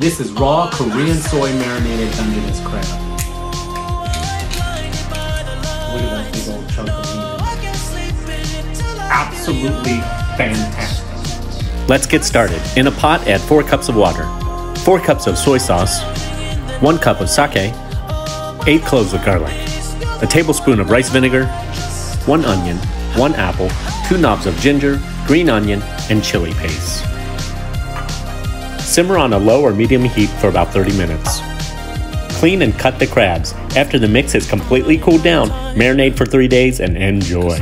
This is raw Korean soy marinated Dungeness crab. Look at that big old chunk of meat. Absolutely fantastic. Let's get started. In a pot, add 4 cups of water, 4 cups of soy sauce, 1 cup of sake, 8 cloves of garlic, a tablespoon of rice vinegar, 1 onion, 1 apple, 2 knobs of ginger, green onion, and chili paste. Simmer on a low or medium heat for about 30 minutes. Clean and cut the crabs. After the mix has completely cooled down, marinate for 3 days and enjoy.